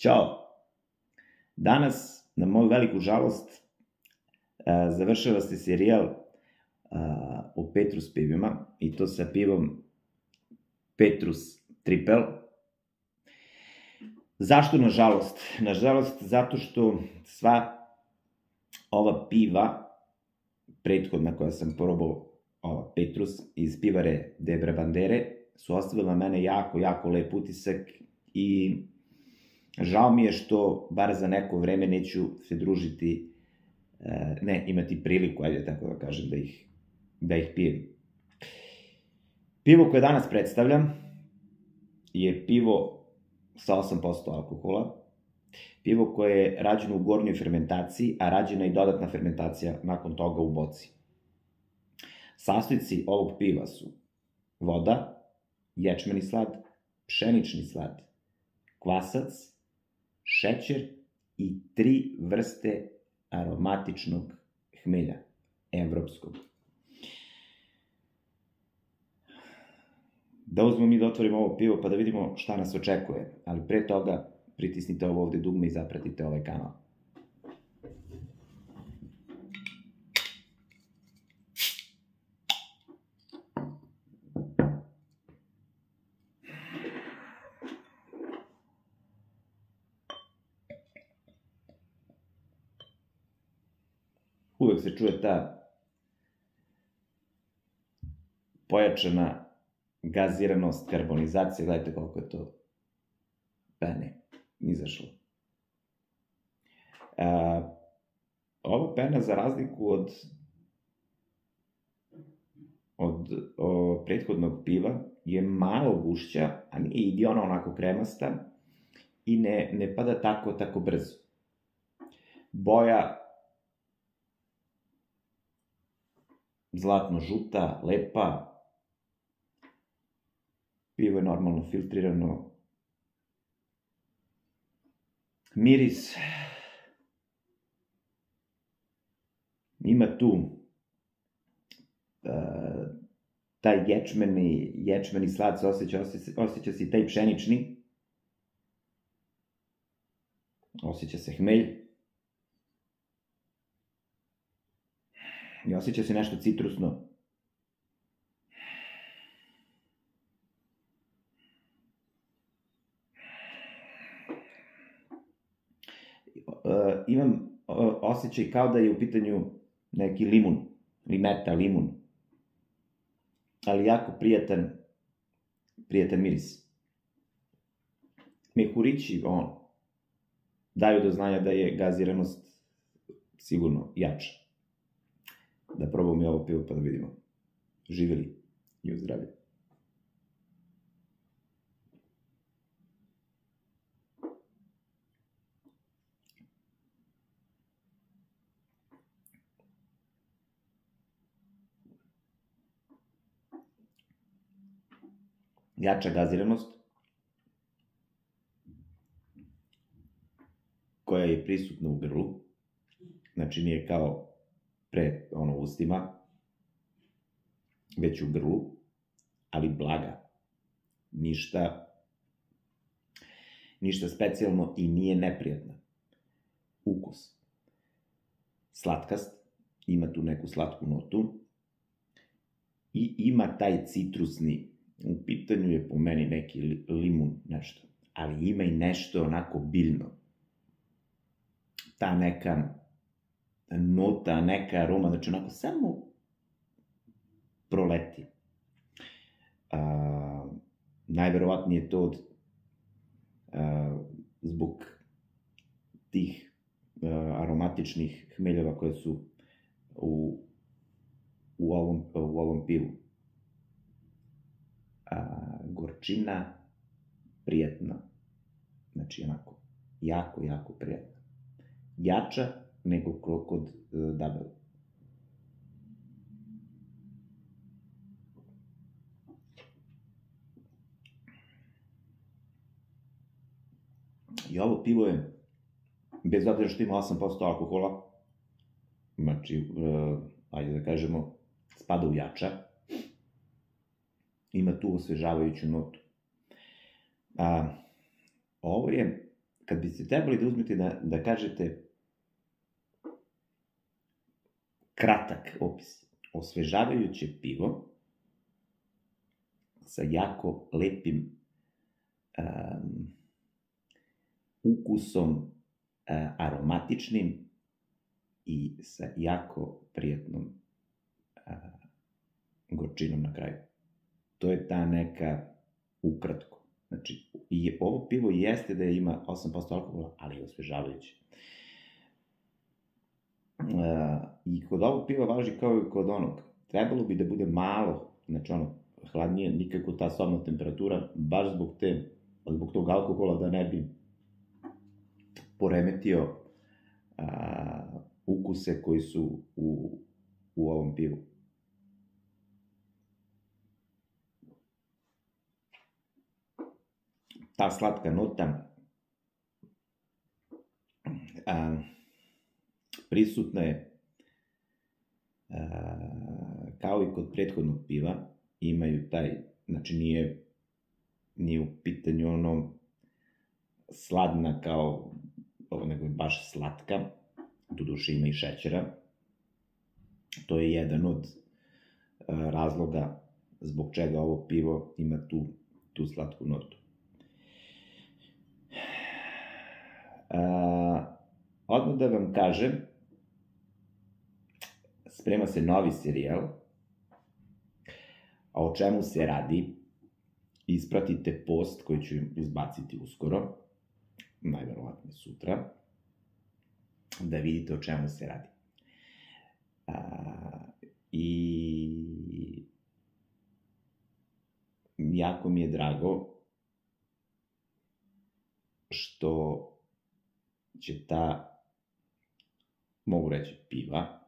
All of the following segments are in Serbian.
Ćao! Danas, na moju veliku žalost, završava se serijal o Petrus pivima i to sa pivom Petrus Tripel. Zašto nažalost? Nažalost zato što sva ova piva, prethodna koja sam probao, ova Petrus iz pivare Debre Bandere, su ostavila mene jako, jako lep utisak i žao mi je što bar za neko vreme neću se družiti, e, ne, imati priliku, ajde tako da kažem, da ih, da ih pijem. Pivo koje danas predstavljam je pivo sa 8% alkohola, pivo koje je rađeno u gornjoj fermentaciji, a rađena i dodatna fermentacija nakon toga u boci. Sastojci ovog piva su voda, ječmeni slad, pšenični slad, kvasac, šećer i tri vrste aromatičnog hmelja, evropskog. Da uzmemo mi da otvorimo ovo pivo pa da vidimo šta nas očekuje, ali pre toga pritisnite ovo ovde dugme i zapratite ovaj kanal. Se čuje ta pojačana gaziranost, karbonizacija, gledajte koliko je to pene izašlo. A, ova pena, za razliku od od o, prethodnog piva, je malo gušća, a nije i ona onako kremasta i ne, ne pada tako, tako brzo. Boja zlatno-žuta, lepa, pivo je normalno filtrirano, miris, ima tu uh, taj ječmeni, ječmeni slad se osjeća, osjeća se i taj pšenični, osjeća se hmelj, i osjeća se nešto citrusno. Uh, imam uh, osjećaj kao da je u pitanju neki limun, limeta, limun. Ali jako prijatan, prijatan miris. Mehurići, on, daju do znanja da je gaziranost sigurno jača da probamo i ovo pivo pa da vidimo. Živeli i u zdravlju. Jača gaziranost, koja je prisutna u grlu, znači nije kao pre ono ustima, već u grlu, ali blaga. Ništa ništa specijalno i nije neprijatna. Ukus. Slatkast, ima tu neku slatku notu i ima taj citrusni, u pitanju je po meni neki limun, nešto, ali ima i nešto onako biljno. Ta neka nota, neka aroma, znači onako samo proleti. A, najverovatnije to od, a, zbog tih a, aromatičnih hmeljeva koje su u, u, ovom, u ovom pivu. A, gorčina, prijetna. Znači, onako, jako, jako prijetna. Jača nego kod e, Dabel. I ovo pivo je, bez obzira što ima 8% alkohola, znači, e, ajde da kažemo, spada u jača, ima tu osvežavajuću notu. A, ovo je kad biste trebali da uzmete da, da kažete kratak opis, osvežavajuće pivo sa jako lepim um, ukusom uh, aromatičnim i sa jako prijetnom uh, gorčinom na kraju. To je ta neka ukratko. Znači, i ovo pivo jeste da ima 8% alkohola, ali je osvežavajuće. Uh, I kod ovog piva važi kao i kod onog. Trebalo bi da bude malo, znači ono, hladnije, nikako ta sobna temperatura, baš zbog te, zbog tog alkohola da ne bi poremetio a, ukuse koji su u, u ovom pivu. Ta slatka nota a, prisutna je a, kao i kod prethodnog piva, imaju taj, znači nije, nije u pitanju ono sladna kao ovo, nego je baš slatka, duše ima i šećera. To je jedan od a, razloga zbog čega ovo pivo ima tu, tu slatku notu. A, odmah da vam kažem, sprema se novi serijal, a o čemu se radi, ispratite post koji ću izbaciti uskoro, najverovatnije sutra, da vidite o čemu se radi. A, I jako mi je drago što će ta, mogu reći, piva,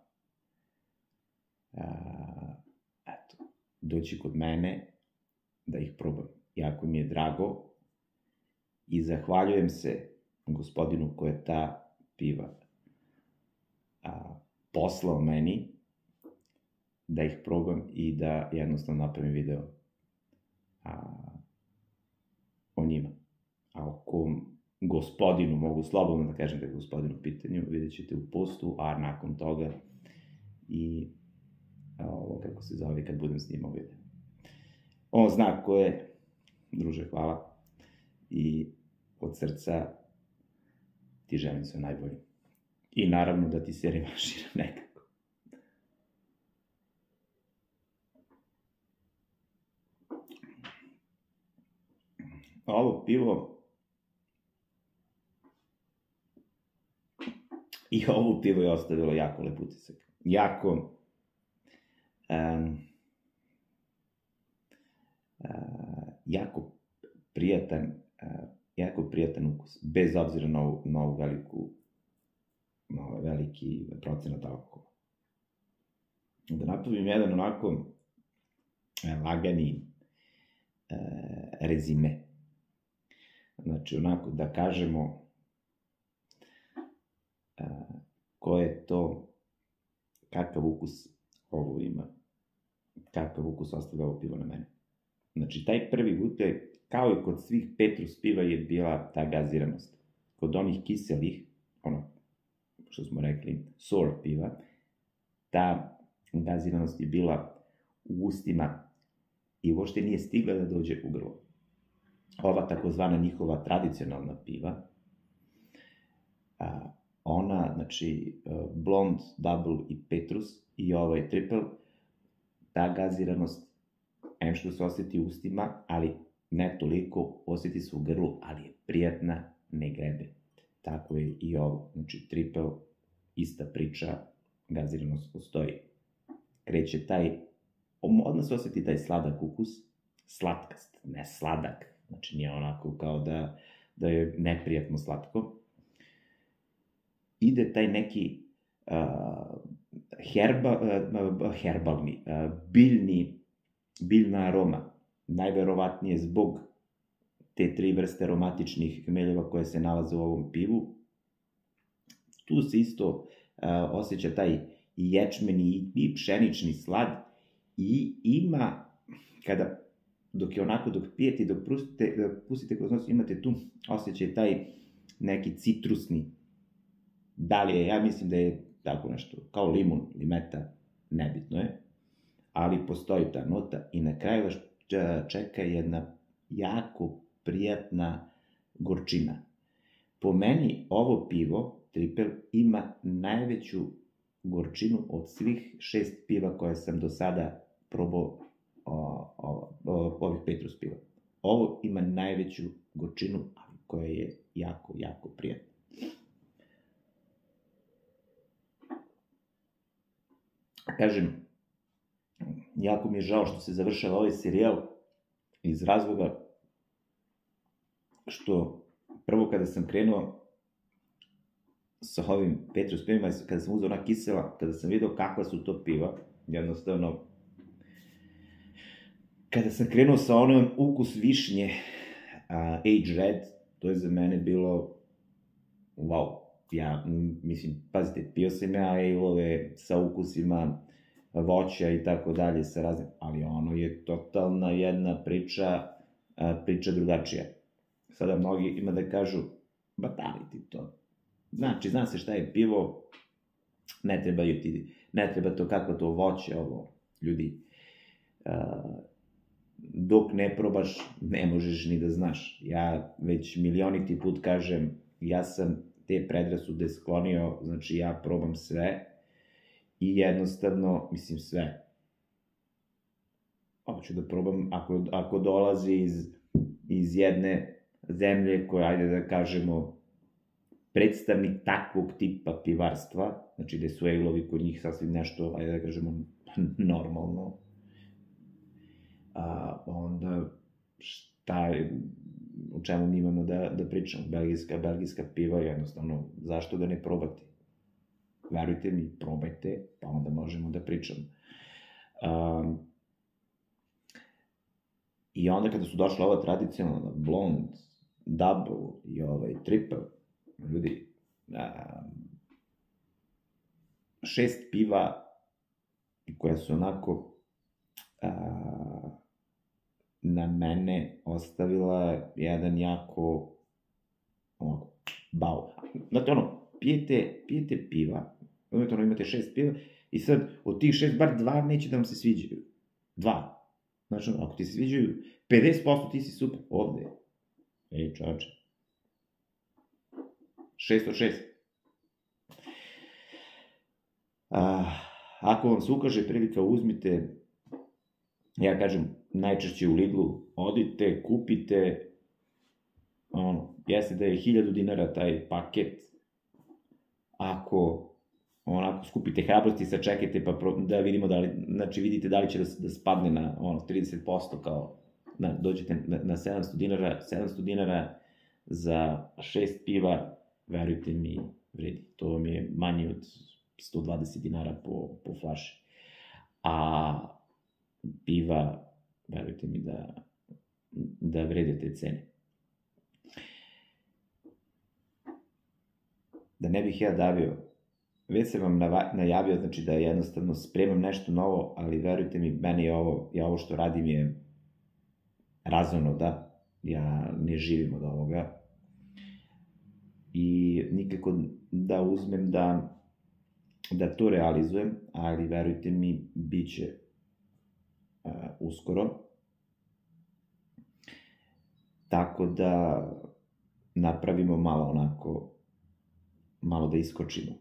a, eto, doći kod mene da ih probam. Jako mi je drago i zahvaljujem se gospodinu koje je ta piva a, poslao meni da ih probam i da jednostavno napravim video a, o njima. A o kom gospodinu, mogu slobodno da kažem da je gospodinu u pitanju, vidjet ćete u postu, a nakon toga i ovo kako se zove kad budem snimao video. On zna ko je, druže, hvala. I od srca ti želim sve najbolje. I naravno da ti se revanšira nekako. Ovo pivo i ovo pivo je ostavilo jako lep utisak. Jako jako prijatan uh, jako prijatan ukus, bez obzira na ovu, na ovu veliku na ovaj veliki procenat alkohola. Da napravim jedan onako e, lagani e, rezime. Znači, onako, da kažemo e, ko je to, kakav ukus kakav ukus ostavlja ovo pivo na mene. Znači, taj prvi utaj, kao i kod svih Petrus piva je bila ta gaziranost. Kod onih kiselih, ono, što smo rekli, sour piva, ta gaziranost je bila u ustima i uopšte nije stigla da dođe u grlo. Ova takozvana njihova tradicionalna piva, a, ona, znači, blond, double i petrus i ovaj triple, ta gaziranost, em što se osjeti u ustima, ali ne toliko, osjeti se u grlu, ali je prijatna, ne grebe. Tako je i ovo. Znači, triple, ista priča, gaziranost postoji. Kreće taj, odmah se osjeti taj sladak ukus, slatkast, ne sladak, znači nije onako kao da, da je neprijatno slatko. Ide taj neki uh, herba, uh, herbalni, uh, biljni, biljna aroma, najverovatnije zbog te tri vrste aromatičnih hmeljeva koje se nalaze u ovom pivu. Tu se isto osjeća taj ječmeni i pšenični slad i ima, kada, dok je onako, dok pijete, dok pustite, pustite kroz nos, imate tu osjećaj taj neki citrusni. Da li je, ja mislim da je tako nešto, kao limun, limeta, nebitno je, ali postoji ta nota i na kraju vas čeka jedna jako prijatna gorčina. Po meni ovo pivo, Tripel, ima najveću gorčinu od svih šest piva koje sam do sada probao o, o, o, ovih Petrus piva. Ovo ima najveću gorčinu, ali koja je jako, jako prijatna. Kažem, jako mi je žao što se završava ovaj serijal iz razloga što prvo kada sam krenuo sa ovim Petrus pivima, kada sam uzao ona kisela, kada sam vidio kakva su to piva, jednostavno, kada sam krenuo sa onom ukus višnje, uh, Age Red, to je za mene bilo, wow, ja, mislim, pazite, pio sam ja ale sa ukusima voća i tako dalje, sa raznim, ali ono je totalna jedna priča, priča drugačija. Sada mnogi ima da kažu, ba da li ti to? Znači, zna se šta je pivo, ne trebaju ti, ne treba to kako to voće, ovo, ljudi, dok ne probaš, ne možeš ni da znaš. Ja već milioniti put kažem, ja sam te predrasude sklonio, znači ja probam sve i jednostavno, mislim sve. Hoću da probam, ako, ako dolazi iz, iz jedne zemlje koja, ajde da kažemo, predstavnik takvog tipa pivarstva, znači gde su ejlovi kod njih sasvim nešto, ajde da kažemo, normalno, a onda šta je, o čemu mi imamo da, da pričamo, belgijska, belgijska piva, jednostavno, zašto da ne probati? Verujte mi, probajte, pa onda možemo da pričamo. Um, I onda kada su došla ova tradicionalna blond, double i ovaj triple, ljudi, um, šest piva koja su onako uh, na mene ostavila jedan jako onako, bau. Znate ono, pijete, pijete piva, znate ono, imate šest piva, i sad od tih šest, bar dva neće da vam se sviđaju. Dva. Znači, ono, ako ti se sviđaju 50% ti si super, ovde. Ej, čoče. Šest od šest. A, ako vam se ukaže prilika, uzmite, ja kažem, najčešće u Lidlu, odite, kupite, ono, jeste da je 1000 dinara taj paket, ako onako skupite hrabrosti, sačekajte pa da vidimo da li, znači vidite da li će da, da spadne na ono, 30% kao, na, dođete na, na 700 dinara, 700 dinara za šest piva, verujte mi, vredi. To vam je manje od 120 dinara po, po flaši. A piva verujte mi da, da vrede te cene. Da ne bih ja davio, već sam vam najavio, znači da jednostavno spremam nešto novo, ali verujte mi, meni je ovo, ja ovo što radim je razumno, da, ja ne živim od ovoga. I nikako da uzmem da, da to realizujem, ali verujte mi, bit će uskoro. Tako da napravimo malo onako, malo da iskočimo.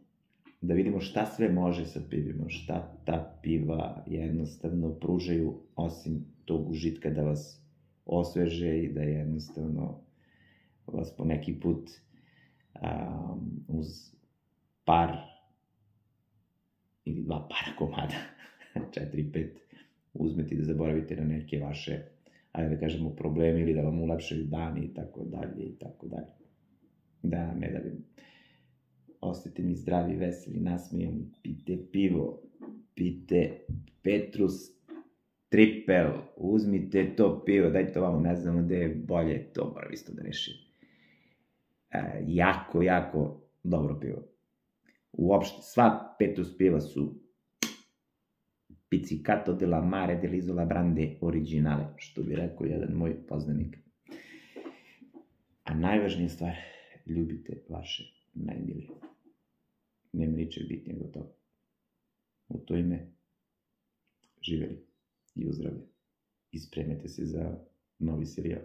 Da vidimo šta sve može sa pivima, šta ta piva jednostavno pružaju, osim tog užitka da vas osveže i da jednostavno vas po neki put um, uz par ili dva para komada, četiri, pet, uzmeti da zaboravite na neke vaše, ajde da kažemo, probleme ili da vam ulepšaju dani i tako dalje i tako dalje. Da, ne da bi ostajte mi zdravi, veseli, nasmijeni, pite pivo, pite Petrus Tripel, uzmite to pivo, dajte vam, ne znamo gde je bolje, to moram isto da rešim. E, jako, jako dobro pivo. Uopšte, sva Petrus piva su pizzicato della mare dell'isola Brande originale, što bi rekao jedan moj poznanik. A najvažnija stvar, ljubite vaše najmilije. Nema ničeg bitnije od toga. U to ime živeli i uzdravlje. I spremite se za novi serijal.